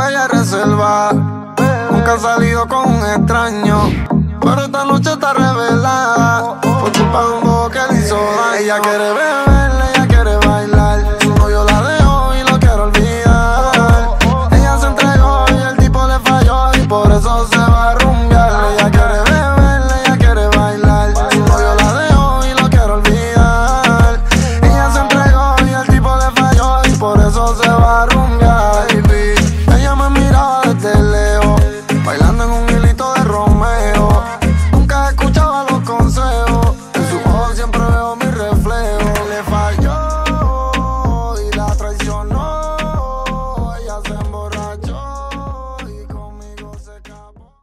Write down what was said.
bella reserva. Nunca ha salido con un extraño. Pero esta noche está revelada. Por culpa de un bobo que le hizo daño. Ella quiere beber, ella quiere bailar. Su novio la dejó y lo quiero olvidar. Ella se entregó y el tipo le falló. Y por eso se va a rumbear.